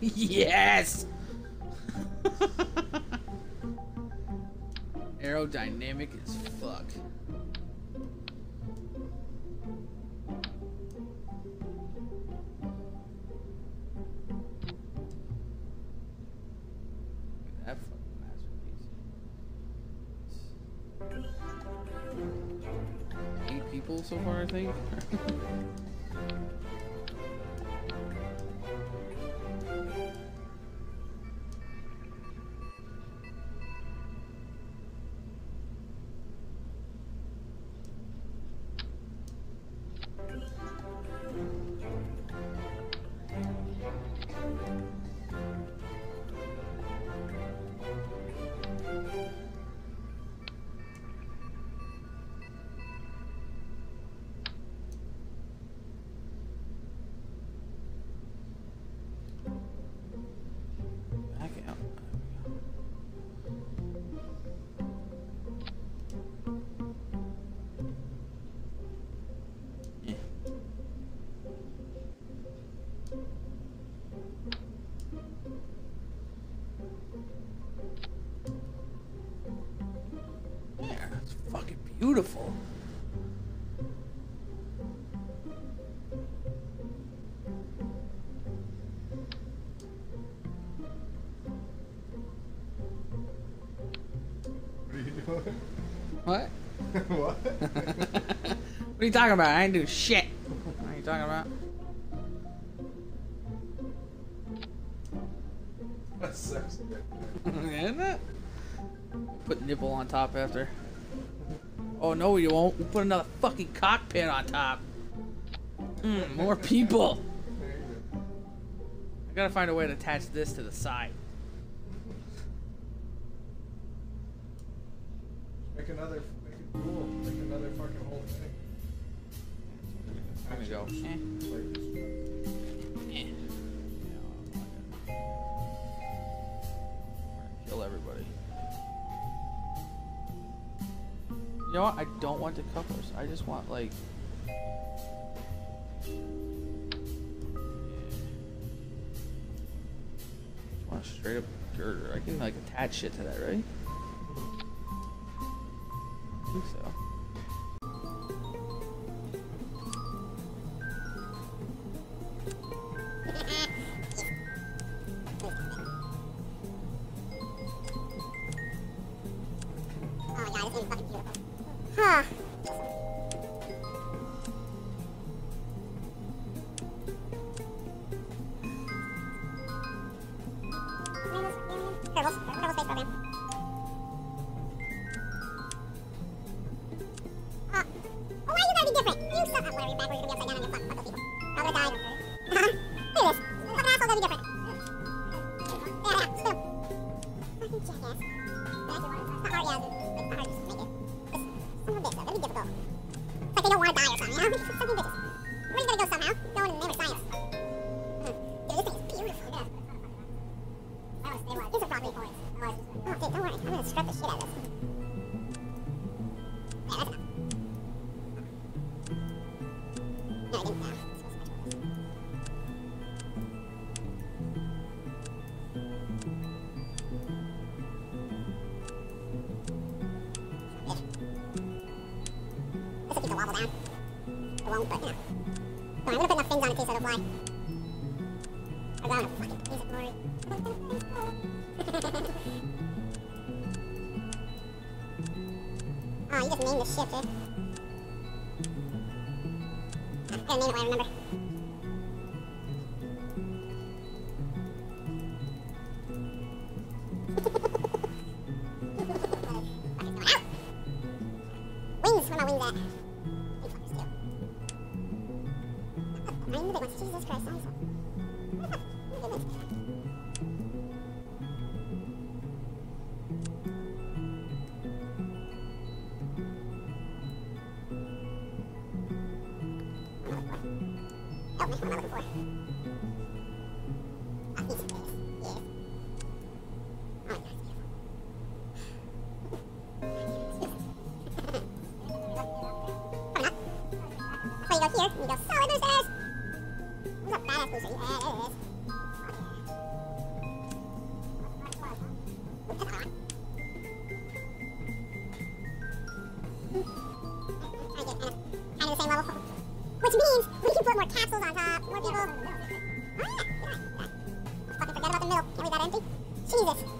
yes! Aerodynamic as fuck. Eight people so far, I think. beautiful. What? what? what are you talking about? I ain't do shit. What are you talking about? That's sexy. Isn't it? Put nipple on top after no you won't. We'll put another fucking cockpit on top. Mm, more people. I gotta find a way to attach this to the side. Make another, make it cool. Make another fucking whole thing. There we go. Eh. Eh. Kill everybody. You know what? I don't want the couplers. I just want like. I want a straight up girder. I can like attach shit to that, right? I think so. Put a remember.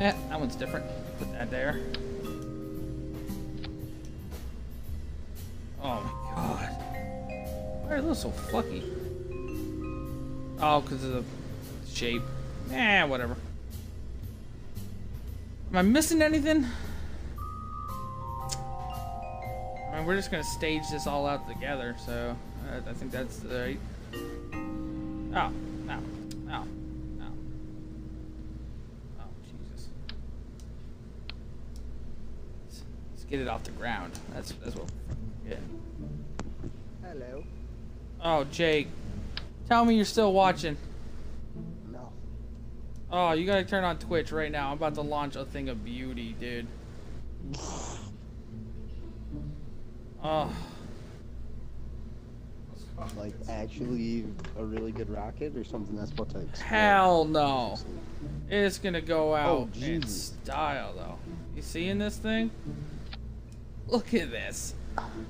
Yeah, that one's different. Put that there. Oh my god. Why are those so flucky? Oh, because of the shape. Eh, whatever. Am I missing anything? I mean, we're just gonna stage this all out together, so uh, I think that's right. Oh, no, no, no. Oh, Jesus. Let's, let's get it off the ground. That's that's what. Yeah. Hello. Oh, Jake, tell me you're still watching. No. Oh, you gotta turn on Twitch right now. I'm about to launch a thing of beauty, dude. Oh, Like actually a really good rocket or something that's supposed to explode? hell no. It's gonna go oh, out Oh, in style, though. You seeing this thing? Look at this.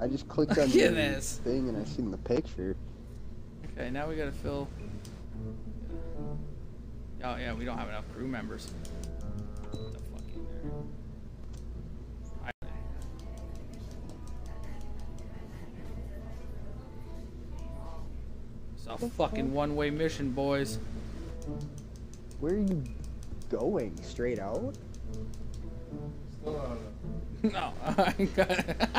I just clicked on Look the this. thing and I seen the picture. Okay, now we gotta fill. Oh yeah, we don't have enough crew members. Get the fuck in there. It's a fucking one-way mission, boys. Where are you going? Straight out? Still not enough. No, I got it.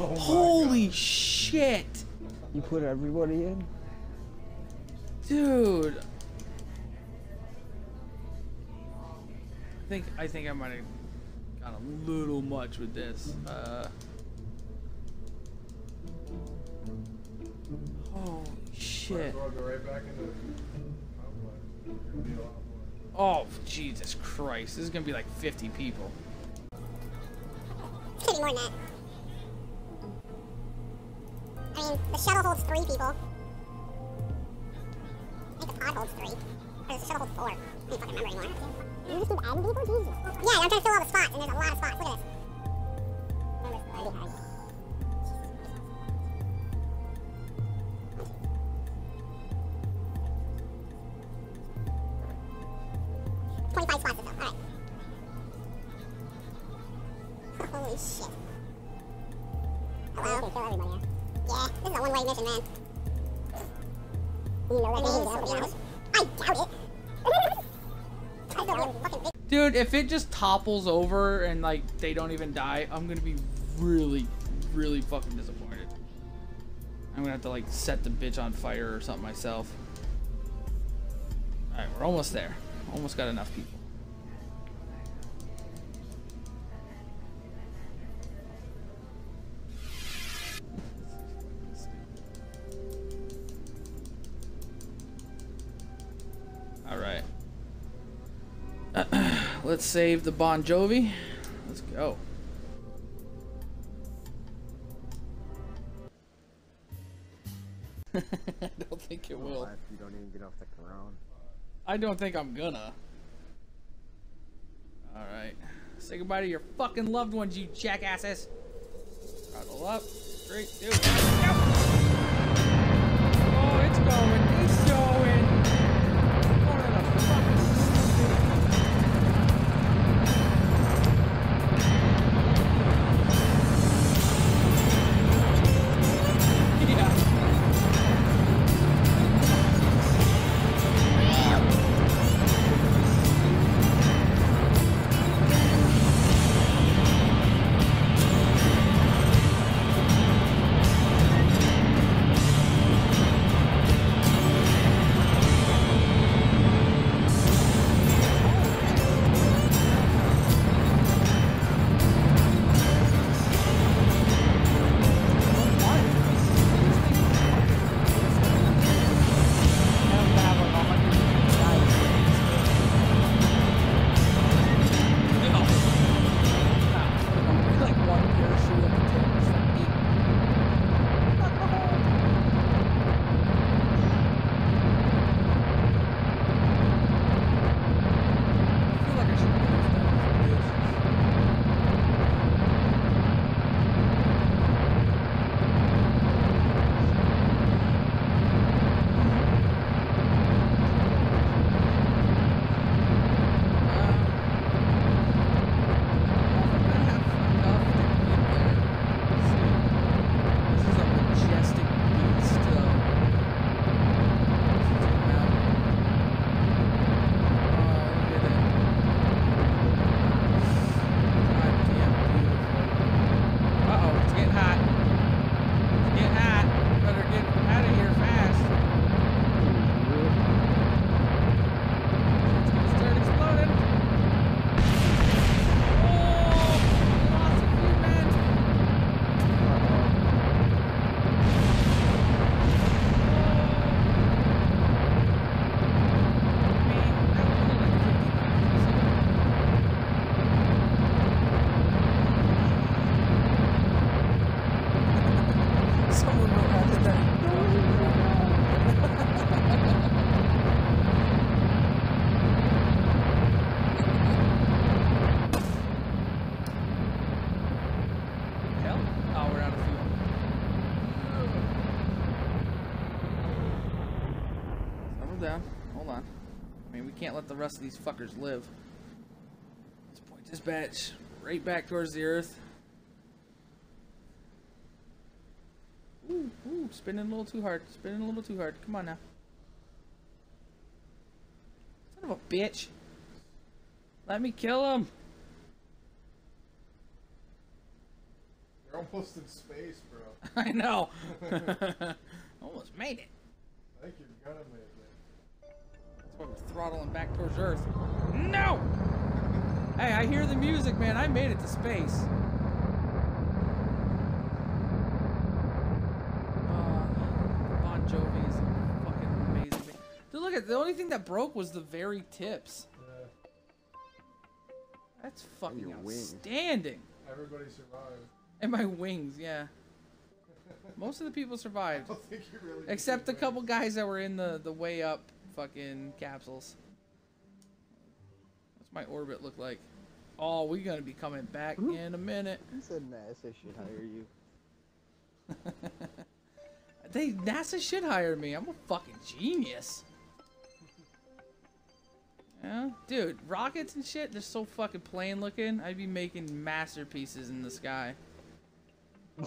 Oh Holy God. shit, You put everybody in? dude! I think I think I might have got a little much with this. Uh, holy shit! as well go right back into the complex. It'll be a lot more. Oh Jesus Christ! This is gonna be like 50 people. More than that. I mean, the shuttle holds three people. I think the pod holds three. Or the shuttle holds four? I can't fucking remember anymore. You just keep adding people? Jesus. Yeah, I'm trying to fill all the spots, and there's a lot of spots. Look at this. If it just topples over and like they don't even die, I'm gonna be really, really fucking disappointed. I'm gonna have to like set the bitch on fire or something myself. Alright, we're almost there. Almost got enough people. Let's save the Bon Jovi. Let's go. I don't think it will. You don't even get off the ground. I don't think I'm gonna. Alright. Say goodbye to your fucking loved ones, you jackasses. Throttle up. Three, two, one, go! Oh. It's going. Down. Hold on. I mean, we can't let the rest of these fuckers live. Let's point this batch right back towards the earth. Ooh, ooh, spinning a little too hard. Spinning a little too hard. Come on now. Son of a bitch. Let me kill him. You're almost in space, bro. I know. Almost made it. I think you're gonna make it. That's why throttling back towards Earth. No! Hey, I hear the music, man. I made it to space. Uh, bon Jovi is fucking amazing. Dude, look at the only thing that broke was the very tips. Yeah. That's fucking your wings. outstanding. Everybody survived. And my wings, yeah. Most of the people I survived. don't think you really. Except did a couple guys that were in the, the way up fucking capsules. What's my orbit look like? Oh, we're gonna be coming back in a minute. He said NASA should hire you. They NASA should hire me. I'm a fucking genius. Yeah, dude, rockets and shit, they're so fucking plain looking. I'd be making masterpieces in the sky.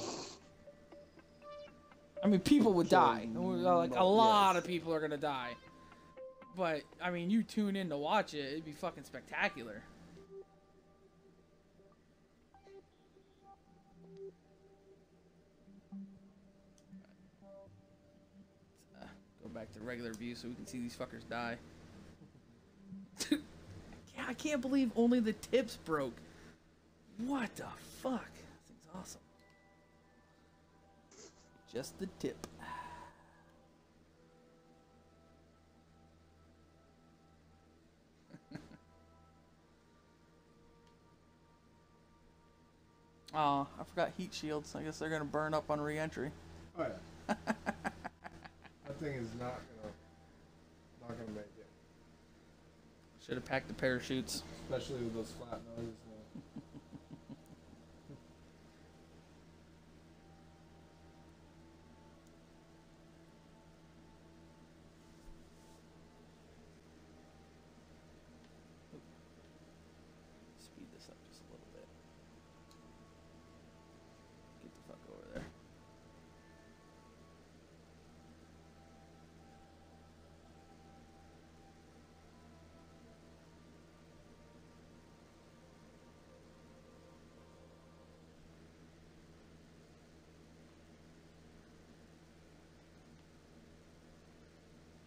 I mean, people would die. Like a lot of people are gonna die. But I mean, you tune in to watch it, it'd be fucking spectacular. Uh, go back to regular view so we can see these fuckers die. I can't believe only the tips broke. What the fuck? This thing's awesome. Just the tip. Oh, I forgot heat shields. I guess they're gonna burn up on re-entry. Oh yeah. that thing is not gonna, not gonna make it. Should have packed the parachutes. Especially with those flat noses. now. Speed this up just a little bit. Get the fuck over there.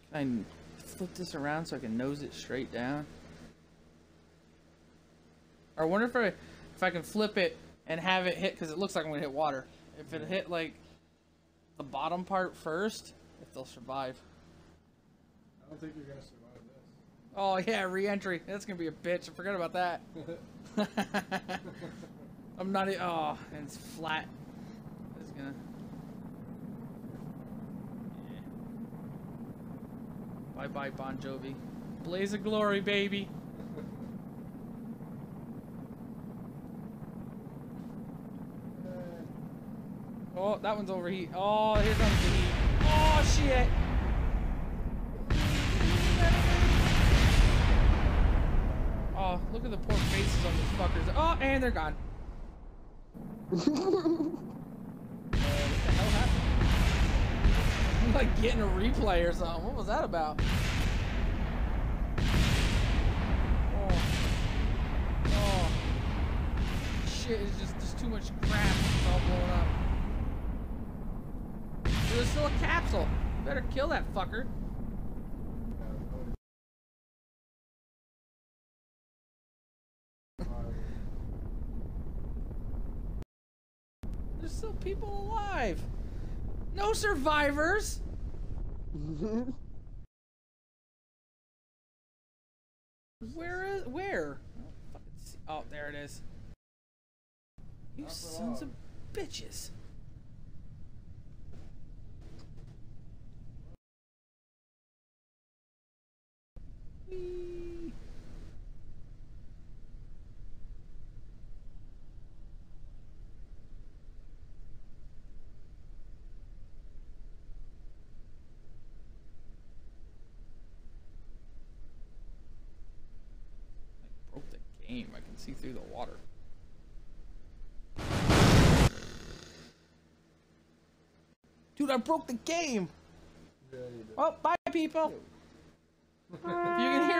Can I flip this around so I can nose it straight down? Or I wonder if I if I can flip it and have it hit because it looks like I'm gonna hit water. If it hit like the bottom part first, if they'll survive. I don't think you're gonna survive this. Oh yeah, re-entry. That's gonna be a bitch. I forgot about that. I'm not. Oh, and it's flat. It's gonna. Yeah. Bye bye Bon Jovi. Blaze of glory, baby. Oh, that one's overheat. Oh, here's one's heat. Oh shit. Oh, look at the poor faces on these fuckers. Oh, and they're gone. like getting a replay or something. What was that about? Oh. Oh. Shit, it's just there's too much crap. It's all blowing up. There's still a capsule. You better kill that fucker. There's still people alive. No survivors. Where is where? Oh, I don't fucking see- Oh, there it is. You Not sons of bitches. Whee! See through the water. Dude, I broke the game. Yeah, you did. Oh, bye, people. if you can hear